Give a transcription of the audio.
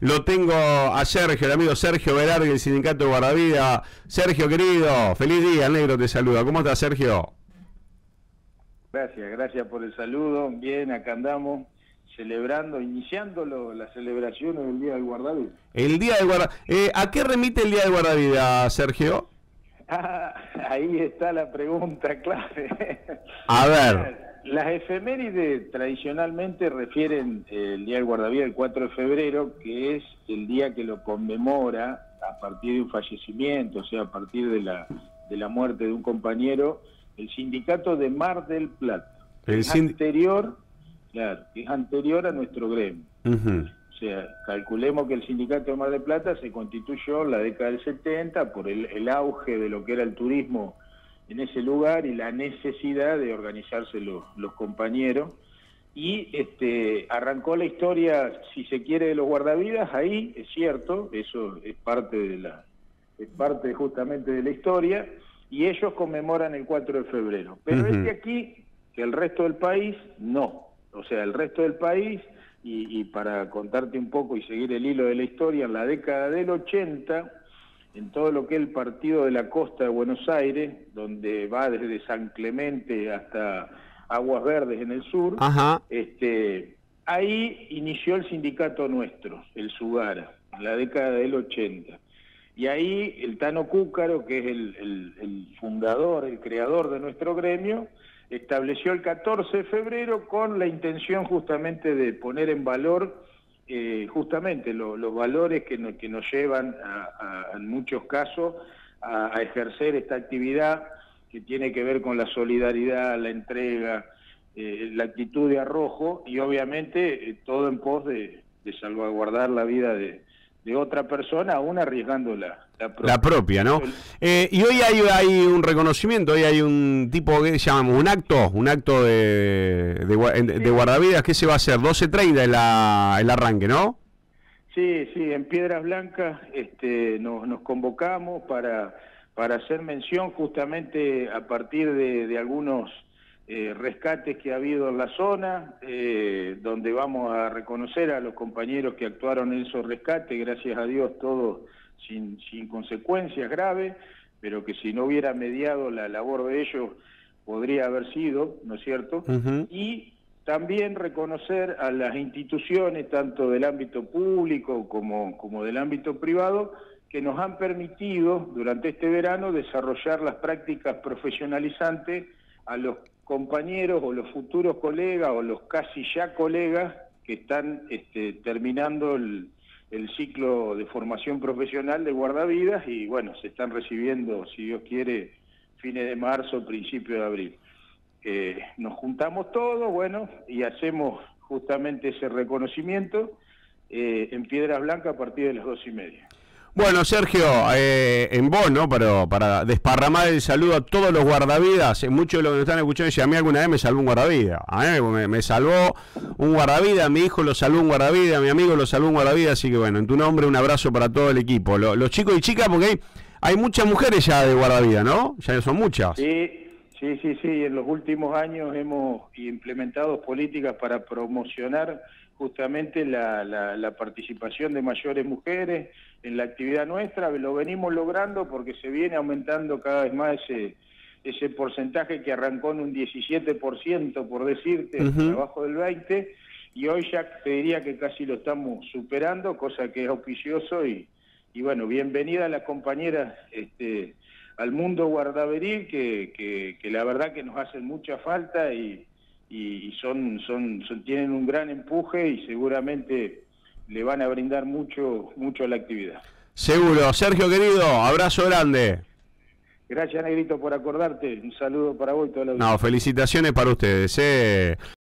Lo tengo a Sergio, el amigo Sergio Velarde del Sindicato de Guardavida. Sergio, querido, feliz día, el negro te saluda. ¿Cómo estás, Sergio? Gracias, gracias por el saludo. Bien, acá andamos celebrando, iniciando las celebraciones del Día del Guardavida. El Día del Guardavida. Eh, ¿A qué remite el Día del Guardavida, Sergio? Ah, ahí está la pregunta clave. A ver. Las efemérides tradicionalmente refieren eh, el Día del Guardavía el 4 de febrero, que es el día que lo conmemora a partir de un fallecimiento, o sea, a partir de la, de la muerte de un compañero, el sindicato de Mar del Plata. es anterior, claro, es anterior a nuestro gremio. O sea, calculemos que el sindicato de Mar del Plata se constituyó en la década del 70 por el, el auge de lo que era el turismo en ese lugar y la necesidad de organizarse los, compañeros. Y este, arrancó la historia, si se quiere, de los guardavidas, ahí es cierto, eso es parte de la, es parte justamente de la historia, y ellos conmemoran el 4 de febrero. Pero es que aquí, que el resto del país, no. O sea, el resto del país, y, y para contarte un poco y seguir el hilo de la historia, en la década del 80, en todo lo que es el partido de la costa de Buenos Aires, donde va desde San Clemente hasta Aguas Verdes en el sur, este ahí inició el sindicato nuestro, el Sugara, en la década del 80. Y ahí el Tano Cúcaro, que es el, el fundador, el creador de nuestro gremio, estableció el 14 de febrero con la intención justamente de poner en valor eh, justamente los valores que, que, nos llevan en muchos casos a, ejercer esta actividad que tiene que ver con la solidaridad, la entrega, eh, la actitud de arrojo y obviamente eh, todo en pos de salvaguardar la vida de, de otra persona, aún arriesgando la, la propia. ¿no? Eh, y hoy hay, hay un reconocimiento, hoy hay un tipo que llamamos un acto, un acto de, de, guardavidas, ¿qué se va a hacer? 12.30 el, el arranque, ¿no? Sí, sí, en Piedras Blancas este, nos, nos convocamos para, para hacer mención justamente a partir de, de algunos eh, rescates que ha habido en la zona, eh, donde vamos a reconocer a los compañeros que actuaron en esos rescates, gracias a Dios todo sin, sin consecuencias graves, pero que si no hubiera mediado la labor de ellos podría haber sido, ¿no es cierto? Y también reconocer a las instituciones, tanto del ámbito público como, como del ámbito privado, que nos han permitido durante este verano desarrollar las prácticas profesionalizantes a los compañeros o los futuros colegas o los casi ya colegas que están este, terminando el, ciclo de formación profesional de guardavidas y bueno, se están recibiendo, si Dios quiere, fines de marzo, principio de abril. Eh, nos juntamos todos, bueno, y hacemos justamente ese reconocimiento eh, en Piedras Blancas a partir de las dos y media. Bueno, Sergio, eh, en vos, ¿no? Pero para desparramar el saludo a todos los guardavidas, eh, muchos de los que están escuchando dicen, a mí alguna vez me salvó un guardavida. A mí me, salvó un guardavida, mi hijo lo salvó un guardavida, mi amigo lo salvó un guardavida, así que bueno, en tu nombre un abrazo para todo el equipo. los chicos y chicas, porque hay, hay muchas mujeres ya de guardavida, ¿no? Ya son muchas. Sí. Sí, sí, sí, en los últimos años hemos implementado políticas para promocionar justamente la, la, participación de mayores mujeres en la actividad nuestra, lo venimos logrando porque se viene aumentando cada vez más ese, ese porcentaje que arrancó en un 17%, por decirte, abajo del 20%, y hoy ya te diría que casi lo estamos superando, cosa que es auspicioso y, y bueno, bienvenida a las compañeras este, al mundo guardaveril, que, que, que la verdad que nos hacen mucha falta y y, son, son, tienen un gran empuje y seguramente le van a brindar mucho, mucho a la actividad. Seguro. Sergio, querido, abrazo grande. Gracias, Negrito, por acordarte. Un saludo para vos y toda la No, felicitaciones para ustedes. Eh.